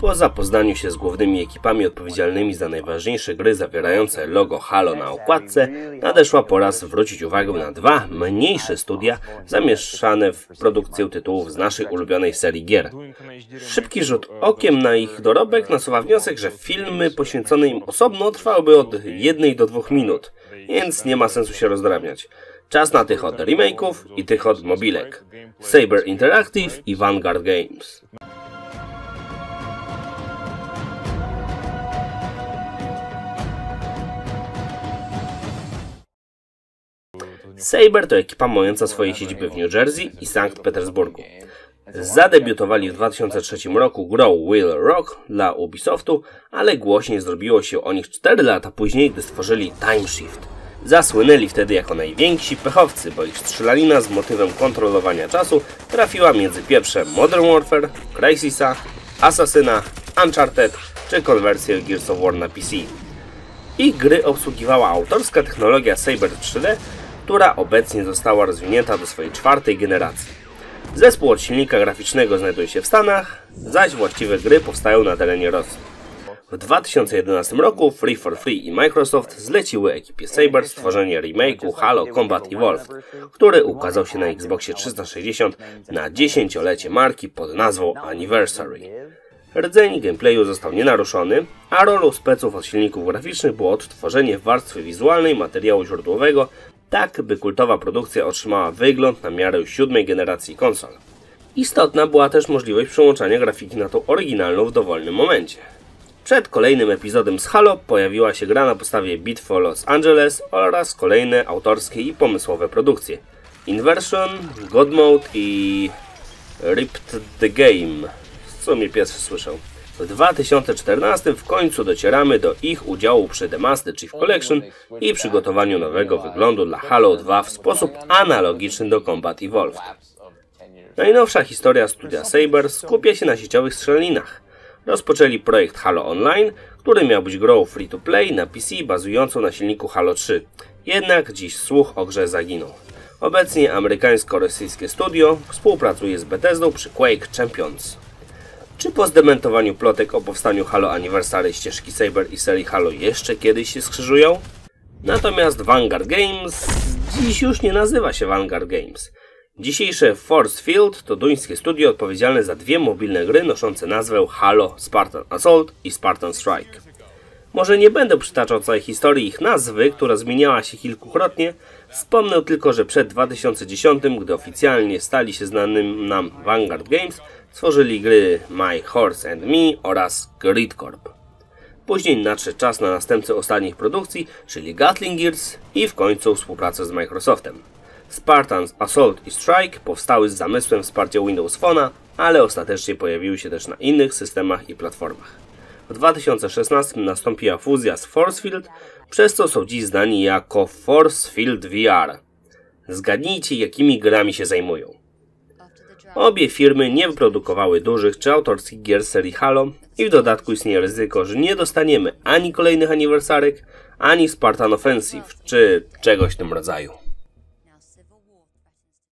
Po zapoznaniu się z głównymi ekipami odpowiedzialnymi za najważniejsze gry zawierające logo Halo na okładce, nadeszła pora zwrócić uwagę na dwa mniejsze studia zamieszane w produkcję tytułów z naszej ulubionej serii gier. Szybki rzut okiem na ich dorobek nasuwa wniosek, że filmy poświęcone im osobno trwałyby od jednej do dwóch minut, więc nie ma sensu się rozdrabniać. Czas na tych od remake'ów i tych od mobilek. Saber Interactive i Vanguard Games. Saber to ekipa mająca swoje siedziby w New Jersey i Sankt Petersburgu. Zadebiutowali w 2003 roku grą Will Rock dla Ubisoftu, ale głośniej zrobiło się o nich 4 lata później, gdy stworzyli Time Shift. Zasłynęli wtedy jako najwięksi pechowcy, bo ich strzelanina z motywem kontrolowania czasu trafiła między pierwsze Modern Warfare, Crysisa, Assassina, Uncharted czy konwersję Gears of War na PC. Ich gry obsługiwała autorska technologia Saber 3D, która obecnie została rozwinięta do swojej czwartej generacji. Zespół od silnika graficznego znajduje się w Stanach, zaś właściwe gry powstają na terenie Rosji. W 2011 roku Free for Free i Microsoft zleciły ekipie Saber stworzenie remake'u Halo Combat Evolved, który ukazał się na Xboxie 360 na dziesięciolecie marki pod nazwą Anniversary. Rdzeń gameplayu został nienaruszony, a rolą speców od silników graficznych było odtworzenie w warstwie wizualnej materiału źródłowego, tak by kultowa produkcja otrzymała wygląd na miarę siódmej generacji konsol. Istotna była też możliwość przełączania grafiki na tą oryginalną w dowolnym momencie. Przed kolejnym epizodem z Halo pojawiła się gra na podstawie Beat for Los Angeles oraz kolejne autorskie i pomysłowe produkcje. Inversion, God Mode i Ripped the Game. Co mnie pierwszy słyszał. W 2014 w końcu docieramy do ich udziału przy The Master Chief Collection i przygotowaniu nowego wyglądu dla Halo 2 w sposób analogiczny do Combat Evolved. Najnowsza historia studia Saber skupia się na sieciowych strzelaninach rozpoczęli projekt Halo Online, który miał być grą free-to-play na PC bazującą na silniku Halo 3. Jednak dziś słuch o grze zaginął. Obecnie amerykańsko-rosyjskie studio współpracuje z Bethesdą przy Quake Champions. Czy po zdementowaniu plotek o powstaniu Halo Anniversary ścieżki Saber i serii Halo jeszcze kiedyś się skrzyżują? Natomiast Vanguard Games dziś już nie nazywa się Vanguard Games. Dzisiejsze Force Field to duńskie studio odpowiedzialne za dwie mobilne gry noszące nazwę Halo Spartan Assault i Spartan Strike. Może nie będę przytaczał całej historii ich nazwy, która zmieniała się kilkukrotnie, wspomnę tylko, że przed 2010, gdy oficjalnie stali się znanym nam Vanguard Games, stworzyli gry My Horse and Me oraz Grid Corp. Później nadszedł czas na następcę ostatnich produkcji, czyli Gatling Gears i w końcu współpracę z Microsoftem. Spartans, Assault i Strike powstały z zamysłem wsparcia Windows Phone'a, ale ostatecznie pojawiły się też na innych systemach i platformach. W 2016 nastąpiła fuzja z Forcefield, przez co są dziś znani jako Forcefield VR. Zgadnijcie, jakimi grami się zajmują. Obie firmy nie wyprodukowały dużych czy autorskich gier serii Halo i w dodatku istnieje ryzyko, że nie dostaniemy ani kolejnych aniversarek, ani Spartan Offensive, czy czegoś w tym rodzaju.